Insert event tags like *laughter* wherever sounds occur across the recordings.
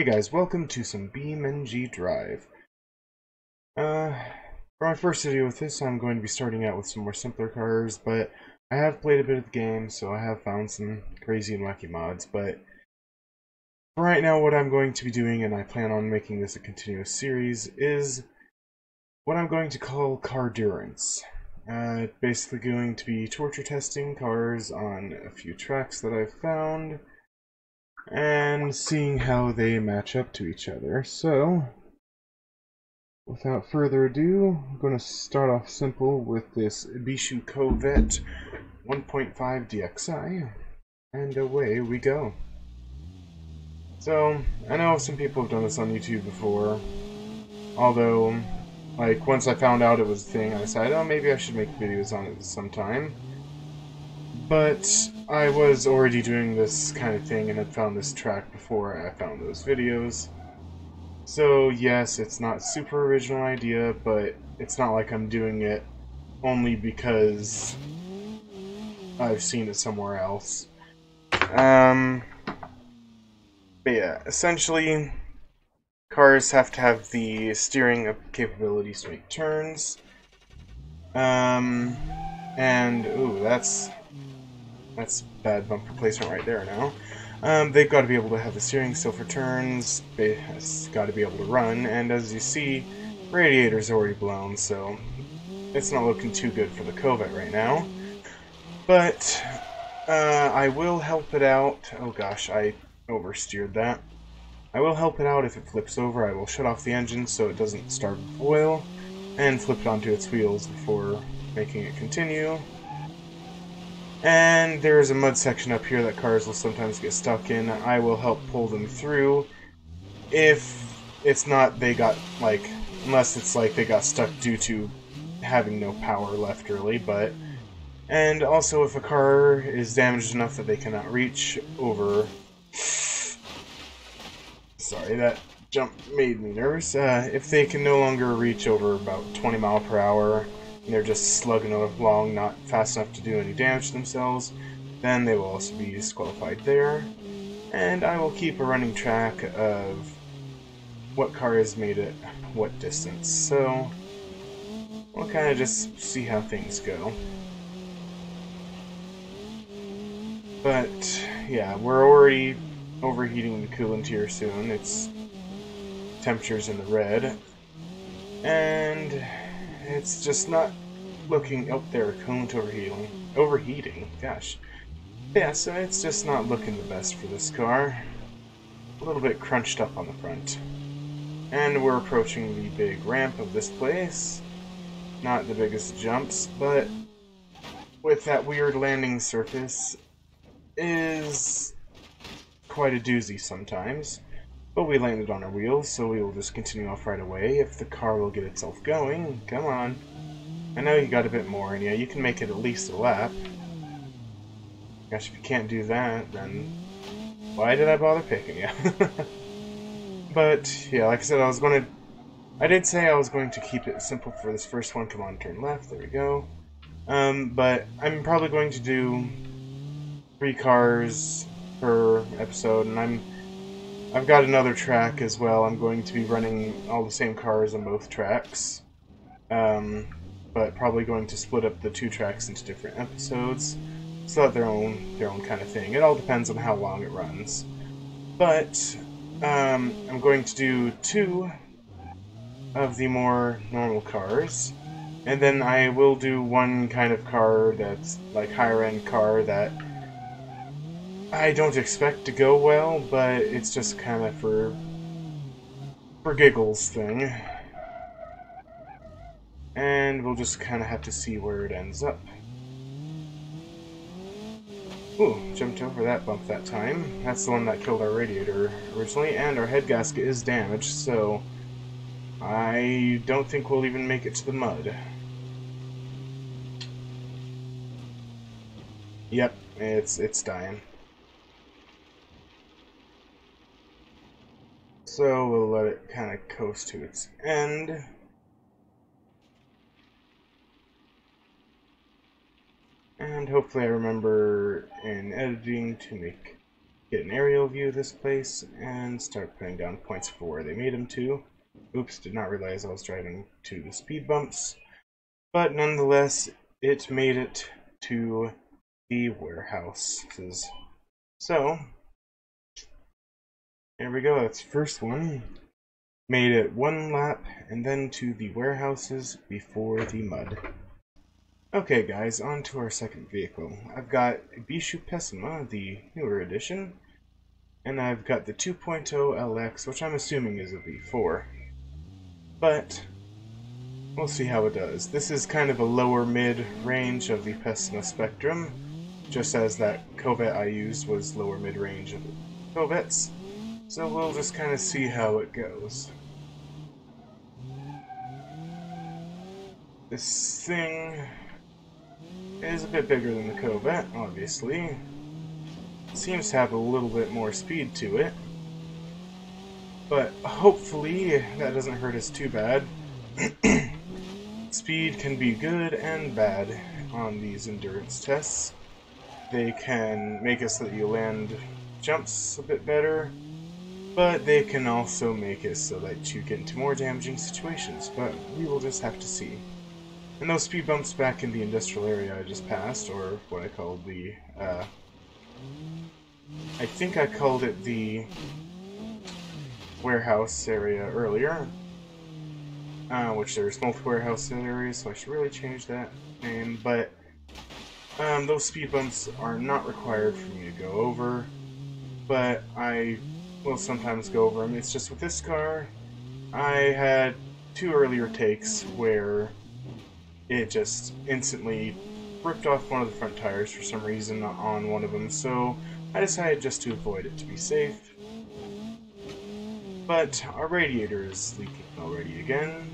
Hey guys, welcome to some BeamNG Drive. Uh, for my first video with this, I'm going to be starting out with some more simpler cars, but I have played a bit of the game, so I have found some crazy and wacky mods, but for right now what I'm going to be doing, and I plan on making this a continuous series, is what I'm going to call Cardurance. Uh, basically going to be torture testing cars on a few tracks that I've found, and seeing how they match up to each other. So, without further ado, I'm going to start off simple with this Bishu Covet 1.5 DXI, and away we go. So, I know some people have done this on YouTube before, although, like, once I found out it was a thing, I decided, oh, maybe I should make videos on it sometime. But I was already doing this kind of thing and had found this track before I found those videos. So yes, it's not super original idea, but it's not like I'm doing it only because I've seen it somewhere else. Um, but yeah, essentially, cars have to have the steering capabilities to make turns. Um, and, ooh, that's that's bad bumper placement right there now. Um, they've got to be able to have the steering still for turns, it's got to be able to run, and as you see, radiator's already blown, so it's not looking too good for the Covet right now. But uh, I will help it out. Oh gosh, I oversteered that. I will help it out if it flips over. I will shut off the engine so it doesn't start with oil, and flip it onto its wheels before making it continue. And there is a mud section up here that cars will sometimes get stuck in. I will help pull them through. If it's not they got, like, unless it's like they got stuck due to having no power left really, but... And also if a car is damaged enough that they cannot reach over... Sorry, that jump made me nervous. Uh, if they can no longer reach over about 20 mile per hour, they're just slugging along, not fast enough to do any damage to themselves, then they will also be disqualified there. And I will keep a running track of what car has made it what distance. So we'll kind of just see how things go. But yeah, we're already overheating the coolant here soon. It's temperatures in the red. And it's just not looking up there, overheating. Overheating, gosh. Yeah, so it's just not looking the best for this car. A little bit crunched up on the front. And we're approaching the big ramp of this place. Not the biggest jumps, but with that weird landing surface is quite a doozy sometimes. But we landed on our wheels, so we will just continue off right away. If the car will get itself going, come on. I know you got a bit more in you. You can make it at least a lap. Gosh, if you can't do that, then why did I bother picking you? *laughs* but, yeah, like I said, I was going to... I did say I was going to keep it simple for this first one. Come on, turn left. There we go. Um, but I'm probably going to do three cars per episode, and I'm I've got another track as well. I'm going to be running all the same cars on both tracks. Um, but probably going to split up the two tracks into different episodes. So that their own their own kind of thing. It all depends on how long it runs. But um, I'm going to do two of the more normal cars. And then I will do one kind of car that's like higher end car that I don't expect to go well, but it's just kind of for for giggles thing. And we'll just kind of have to see where it ends up. Ooh, jumped over that bump that time. That's the one that killed our radiator originally, and our head gasket is damaged, so I don't think we'll even make it to the mud. Yep, it's it's dying. So we'll let it kind of coast to its end. And hopefully I remember in editing to make get an aerial view of this place and start putting down points for where they made them to. Oops, did not realize I was driving to the speed bumps. But nonetheless, it made it to the warehouses. So, here we go, that's first one. Made it one lap and then to the warehouses before the mud. Okay guys, on to our second vehicle. I've got Bishu Pessima, the newer edition, and I've got the 2.0 LX, which I'm assuming is a V4. But, we'll see how it does. This is kind of a lower mid-range of the Pessima Spectrum, just as that Covet I used was lower mid-range of Covets. So we'll just kind of see how it goes. This thing is a bit bigger than the Covet, obviously. Seems to have a little bit more speed to it. But hopefully that doesn't hurt us too bad. *clears throat* speed can be good and bad on these endurance tests. They can make us that you land jumps a bit better, but they can also make it so that you get into more damaging situations, but we will just have to see. And those speed bumps back in the industrial area I just passed, or what I called the, uh, I think I called it the warehouse area earlier, uh, which there's multiple warehouse areas, so I should really change that name, but um, those speed bumps are not required for me to go over, but I will sometimes go over them. It's just with this car, I had two earlier takes where it just instantly ripped off one of the front tires for some reason on one of them, so I decided just to avoid it to be safe. But our radiator is leaking already again.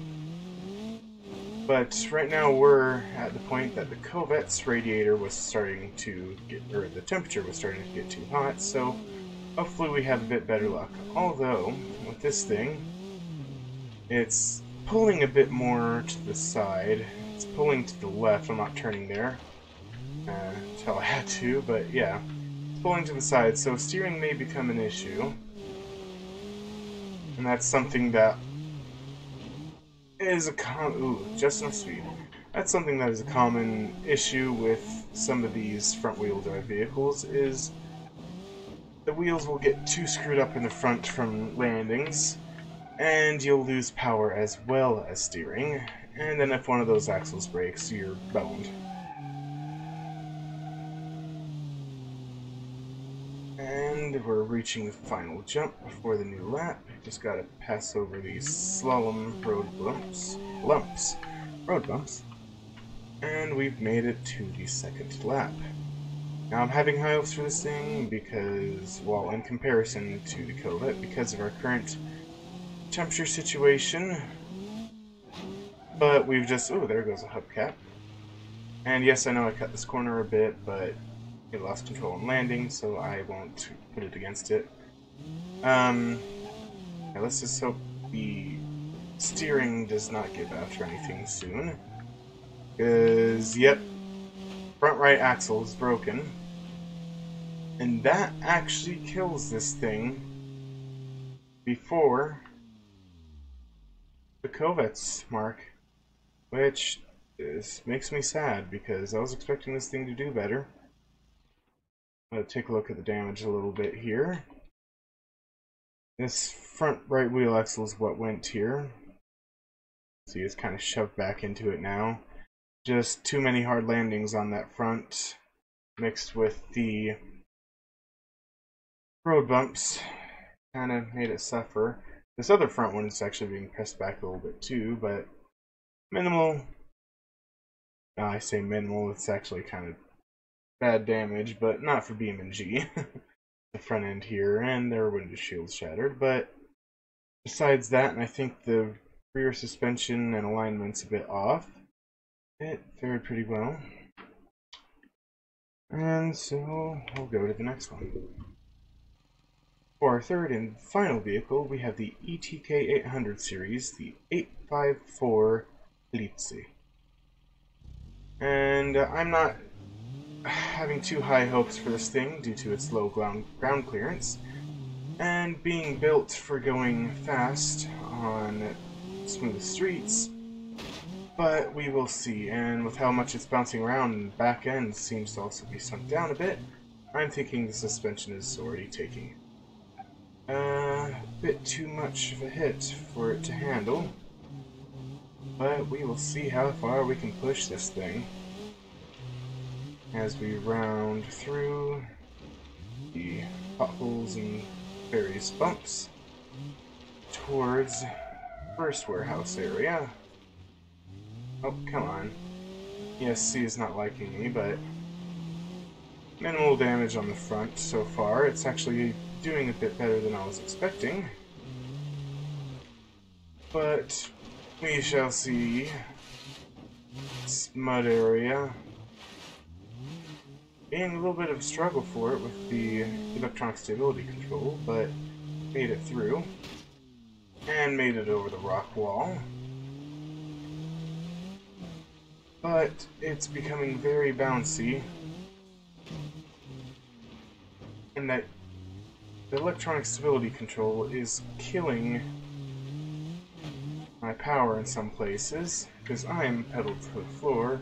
But right now we're at the point that the Covet's radiator was starting to get, or the temperature was starting to get too hot, so hopefully we have a bit better luck. Although, with this thing, it's pulling a bit more to the side, it's pulling to the left. I'm not turning there uh, until I had to, but yeah. It's pulling to the side, so steering may become an issue. And that's something that is a common... Ooh, just enough speed. That's something that is a common issue with some of these front-wheel drive vehicles, is the wheels will get too screwed up in the front from landings, and you'll lose power as well as steering, and then if one of those axles breaks, you're boned. And we're reaching the final jump before the new lap. Just gotta pass over these slalom road bumps. Lumps. Road bumps. And we've made it to the second lap. Now I'm having high hopes for this thing because, well, in comparison to the Covet, because of our current temperature situation, but we've just... Oh, there goes a hubcap. And yes, I know I cut this corner a bit, but it lost control on landing, so I won't put it against it. Um, let's just hope the steering does not give after anything soon. Because, yep, front right axle is broken. And that actually kills this thing before the Covets mark. Which is, makes me sad because I was expecting this thing to do better. To take a look at the damage a little bit here. This front right wheel axle is what went here. See, it's kind of shoved back into it now. Just too many hard landings on that front, mixed with the road bumps, kind of made it suffer. This other front one is actually being pressed back a little bit too, but minimal. I say minimal, it's actually kind of bad damage, but not for BeamNG. *laughs* the front end here, and their window shield shattered, but besides that, and I think the rear suspension and alignment's a bit off, it fared pretty well. And so, we'll go to the next one. For our third and final vehicle, we have the ETK 800 series, the 854 Litzi. And uh, I'm not having too high hopes for this thing due to its low ground clearance, and being built for going fast on smooth streets, but we will see, and with how much it's bouncing around, the back end seems to also be sunk down a bit, I'm thinking the suspension is already taking uh, a bit too much of a hit for it to handle. But we will see how far we can push this thing as we round through the potholes and various bumps towards first warehouse area. Oh, come on. ESC is not liking me, but minimal damage on the front so far. It's actually doing a bit better than I was expecting. But we shall see. This mud area. Being a little bit of a struggle for it with the electronic stability control, but made it through. And made it over the rock wall. But it's becoming very bouncy. And that the electronic stability control is killing my power in some places, because I am pedaled to the floor.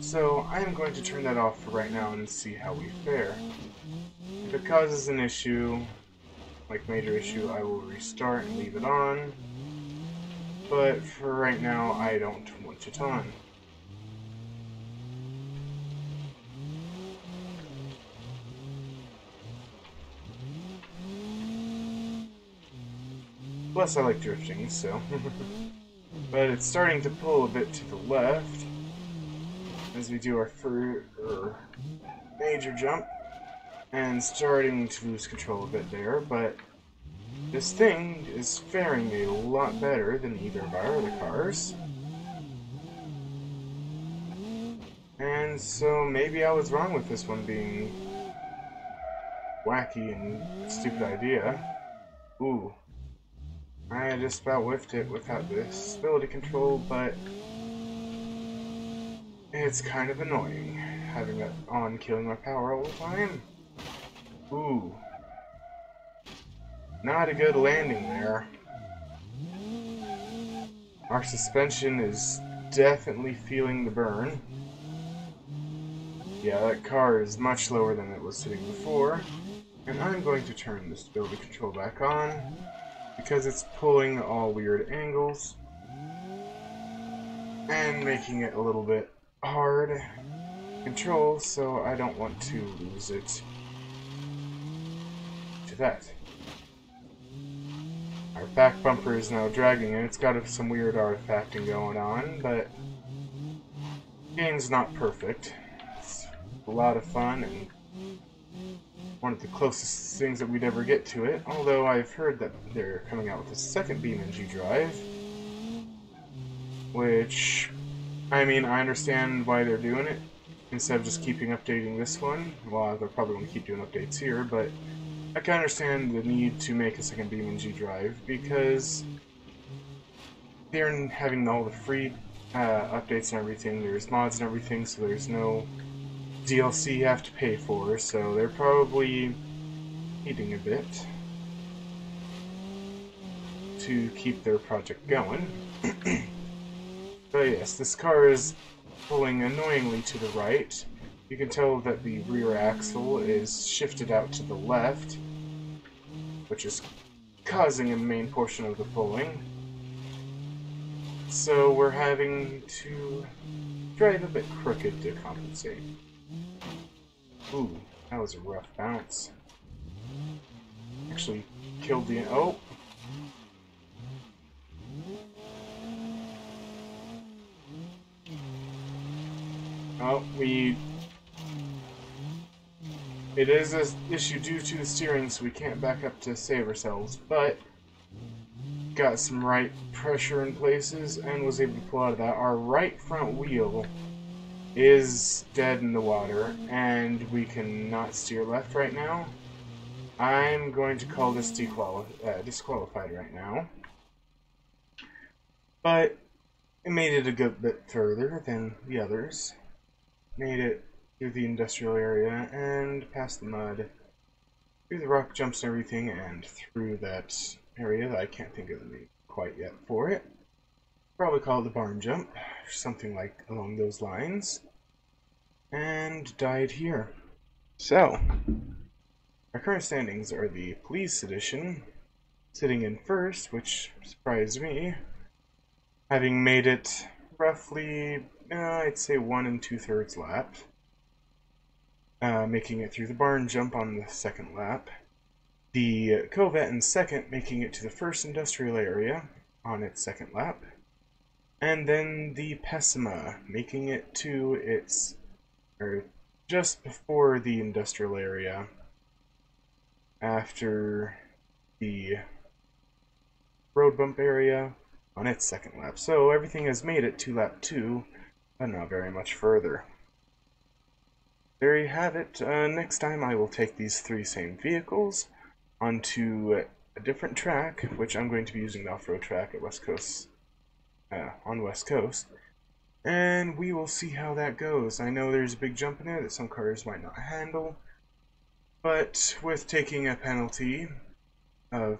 So I am going to turn that off for right now and see how we fare. If it causes an issue, like major issue, I will restart and leave it on. But for right now, I don't want it on. Plus, I like drifting, so. *laughs* but it's starting to pull a bit to the left as we do our fur er, major jump, and starting to lose control a bit there. But this thing is faring a lot better than either of our other cars. And so maybe I was wrong with this one being wacky and stupid idea. Ooh, I just about whiffed it without the stability control, but it's kind of annoying having that on killing my power all the time. Ooh. Not a good landing there. Our suspension is definitely feeling the burn. Yeah, that car is much lower than it was sitting before. And I'm going to turn the stability control back on because it's pulling all weird angles and making it a little bit hard to control, so I don't want to lose it to that. Our back bumper is now dragging, and it's got some weird artifacting going on, but the game's not perfect. It's a lot of fun, and one of the closest things that we'd ever get to it, although I've heard that they're coming out with a second BeamNG drive, which, I mean, I understand why they're doing it, instead of just keeping updating this one. Well, they're probably going to keep doing updates here, but I can understand the need to make a second BeamNG drive, because they're having all the free uh, updates and everything, there's mods and everything, so there's no DLC you have to pay for, so they're probably eating a bit to keep their project going. *clears throat* but yes, this car is pulling annoyingly to the right. You can tell that the rear axle is shifted out to the left, which is causing a main portion of the pulling. So we're having to drive a bit crooked to compensate. Ooh, that was a rough bounce. Actually killed the... Oh! Oh, we... It is an issue due to the steering, so we can't back up to save ourselves, but got some right pressure in places and was able to pull out of that. Our right front wheel is dead in the water, and we cannot steer left right now. I'm going to call this uh, disqualified right now. But it made it a good bit further than the others. Made it through the industrial area and past the mud, through the rock jumps and everything, and through that area that I can't think of the name quite yet for it. Probably call it the barn jump, or something like along those lines. And died here. So, our current standings are the police edition, sitting in first, which surprised me, having made it roughly, uh, I'd say one and two thirds lap, uh, making it through the barn jump on the second lap. The Covet in second, making it to the first industrial area on its second lap. And then the Pessima, making it to its, or just before the industrial area after the road bump area on its second lap. So everything has made it to lap 2, but not very much further. There you have it. Uh, next time I will take these three same vehicles onto a different track, which I'm going to be using the off-road track at West Coast, uh, on West Coast, and we will see how that goes. I know there's a big jump in there that some cars might not handle, but with taking a penalty of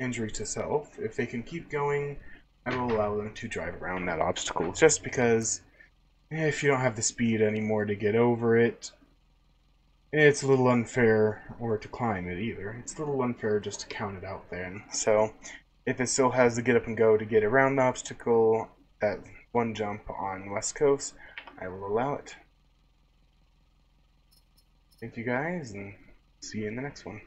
injury to self, if they can keep going, I will allow them to drive around that obstacle. Just because if you don't have the speed anymore to get over it, it's a little unfair, or to climb it either. It's a little unfair just to count it out then. So, if it still has the get up and go to get around the obstacle, that one jump on West Coast, I will allow it. Thank you guys, and see you in the next one.